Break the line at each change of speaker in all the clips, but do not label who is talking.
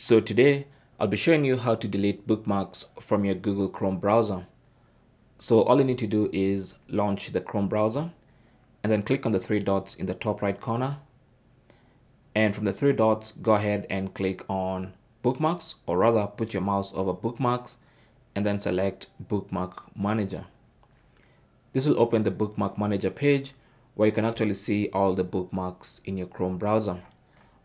So today I'll be showing you how to delete bookmarks from your Google Chrome browser. So all you need to do is launch the Chrome browser and then click on the three dots in the top right corner. And from the three dots, go ahead and click on bookmarks or rather put your mouse over bookmarks and then select bookmark manager. This will open the bookmark manager page where you can actually see all the bookmarks in your Chrome browser.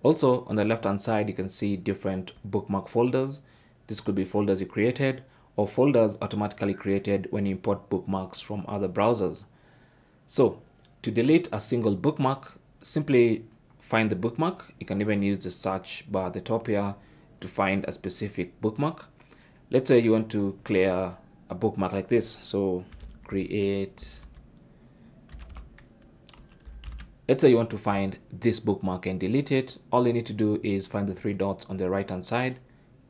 Also on the left hand side you can see different bookmark folders. This could be folders you created or folders automatically created when you import bookmarks from other browsers. So to delete a single bookmark, simply find the bookmark. You can even use the search bar at the top here to find a specific bookmark. Let's say you want to clear a bookmark like this. So create Let's say you want to find this bookmark and delete it. All you need to do is find the three dots on the right hand side,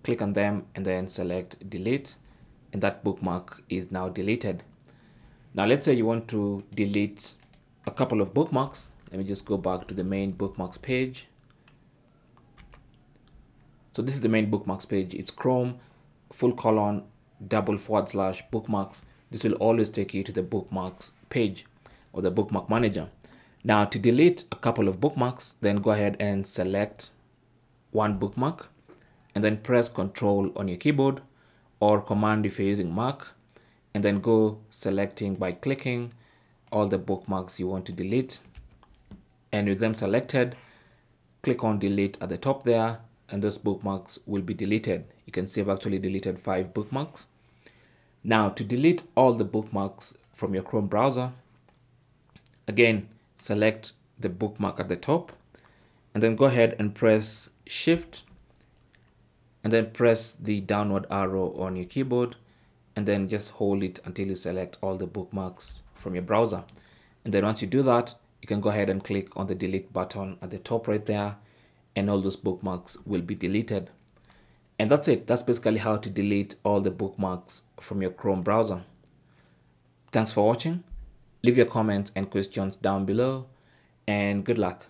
click on them and then select delete and that bookmark is now deleted. Now let's say you want to delete a couple of bookmarks. Let me just go back to the main bookmarks page. So this is the main bookmarks page. It's Chrome full colon double forward slash bookmarks. This will always take you to the bookmarks page or the bookmark manager. Now to delete a couple of bookmarks, then go ahead and select one bookmark and then press control on your keyboard or command if you're using Mac and then go selecting by clicking all the bookmarks you want to delete. And with them selected click on delete at the top there and those bookmarks will be deleted. You can see I've actually deleted five bookmarks. Now to delete all the bookmarks from your Chrome browser again select the bookmark at the top and then go ahead and press shift and then press the downward arrow on your keyboard and then just hold it until you select all the bookmarks from your browser. And then once you do that you can go ahead and click on the delete button at the top right there and all those bookmarks will be deleted. And that's it. That's basically how to delete all the bookmarks from your chrome browser. Thanks for watching Leave your comments and questions down below and good luck.